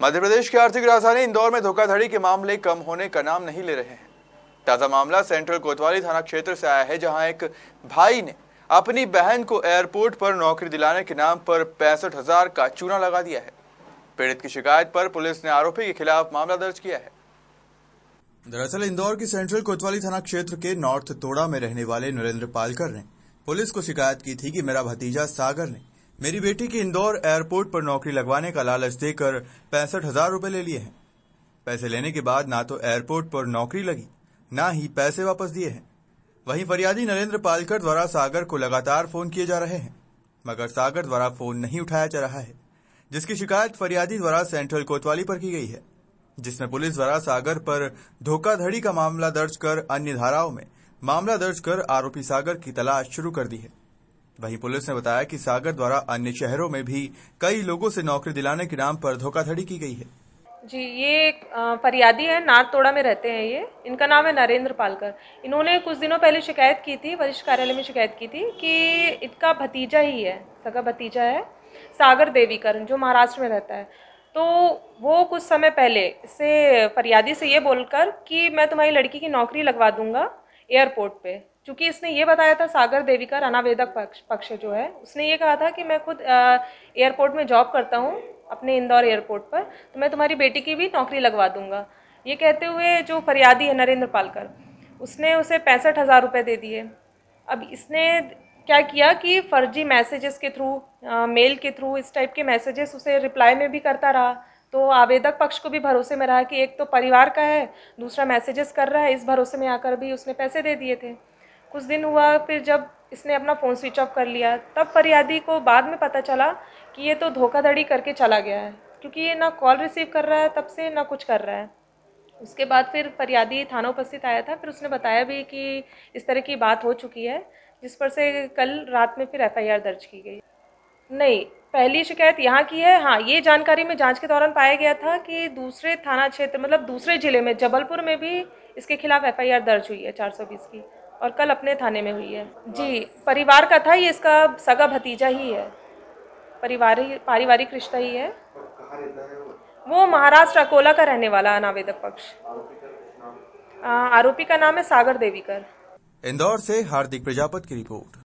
मध्य प्रदेश की आर्थिक राजधानी इंदौर में धोखाधड़ी के मामले कम होने का नाम नहीं ले रहे हैं। ताज़ा मामला सेंट्रल कोतवाली थाना क्षेत्र से आया है, जहाँ एक भाई ने अपनी बहन को एयरपोर्ट पर नौकरी दिलाने के नाम पर पैंसठ हज़ार का चूना लगा दिया है। पीड़ित की शिकायत पर पुलिस ने आरोपी के खिलाफ मामला दर्ज किया है। दरअसल इंदौर की सेंट्रल कोतवाली थाना क्षेत्र के नॉर्थ तोड़ा में रहने वाले नरेंद्र पालकर ने पुलिस को शिकायत की थी कि मेरा भतीजा सागर ने मेरी बेटी की इंदौर एयरपोर्ट पर नौकरी लगवाने का लालच देकर पैंसठ हज़ार रूपए ले लिए हैं। पैसे लेने के बाद ना तो एयरपोर्ट पर नौकरी लगी, ना ही पैसे वापस दिए हैं। वहीं फरियादी नरेंद्र पालकर द्वारा सागर को लगातार फ़ोन किए जा रहे हैं, मगर सागर द्वारा फ़ोन नहीं उठाया जा रहा है, जिसकी शिकायत फरियादी द्वारा सेंट्रल कोतवाली पर की गई है, जिसमें पुलिस द्वारा सागर पर धोखाधड़ी का मामला दर्ज कर अन्य धाराओं में मामला दर्ज कर आरोपी सागर की तलाश शुरू कर दी है। वहीं पुलिस ने बताया कि सागर द्वारा अन्य शहरों में भी कई लोगों से नौकरी दिलाने के नाम पर धोखाधड़ी की गई है। जी, ये एक फरियादी है नारतोड़ा में रहते हैं ये। इनका नाम है नरेंद्र पालकर। इन्होंने कुछ दिनों पहले शिकायत की थी, वरिष्ठ कार्यालय में शिकायत की थी कि इनका भतीजा ही है, सगा भतीजा है, सागर देवीकरण, जो महाराष्ट्र में रहता है। तो वो कुछ समय पहले से, फरियादी से ये बोलकर कि मैं तुम्हारी लड़की की नौकरी लगवा दूँगा एयरपोर्ट पे। क्योंकि इसने ये बताया था सागर देवी का अनावेदक पक्ष पक्ष जो है, उसने ये कहा था कि मैं खुद एयरपोर्ट में जॉब करता हूँ, अपने इंदौर एयरपोर्ट पर तो मैं तुम्हारी बेटी की भी नौकरी लगवा दूँगा। ये कहते हुए जो फरियादी है नरेंद्र पालकर, उसने उसे पैंसठ हज़ार रुपये दे दिए। अब इसने क्या किया कि फर्जी मैसेजेस के थ्रू मेल के थ्रू, इस टाइप के मैसेजेस उसे रिप्लाई में भी करता रहा। तो आवेदक पक्ष को भी भरोसे में रहा कि एक तो परिवार का है, दूसरा मैसेजेस कर रहा है, इस भरोसे में आकर भी उसने पैसे दे दिए थे। कुछ दिन हुआ, फिर जब इसने अपना फ़ोन स्विच ऑफ़ कर लिया, तब फरियादी को बाद में पता चला कि ये तो धोखाधड़ी करके चला गया है। क्योंकि ये ना कॉल रिसीव कर रहा है, तब से ना कुछ कर रहा है। उसके बाद फिर फरियादी थाना उपस्थित आया था, फिर उसने बताया भी कि इस तरह की बात हो चुकी है, जिस पर से कल रात में फिर एफआईआर दर्ज की गई। नहीं, पहली शिकायत यहाँ की है। हाँ ये जानकारी में जाँच के दौरान पाया गया था कि दूसरे थाना क्षेत्र मतलब दूसरे ज़िले में, जबलपुर में भी इसके खिलाफ एफआईआर दर्ज हुई है 420 की। और कल अपने थाने में हुई है। जी, परिवार का था ये, इसका सगा भतीजा ही है। परिवारिक पारिवारिक रिश्ता ही है। वो महाराष्ट्र अकोला का रहने वाला अनावेदक पक्ष। आरोपी का नाम है सागर देवीकर। इंदौर से हार्दिक प्रजापत की रिपोर्ट।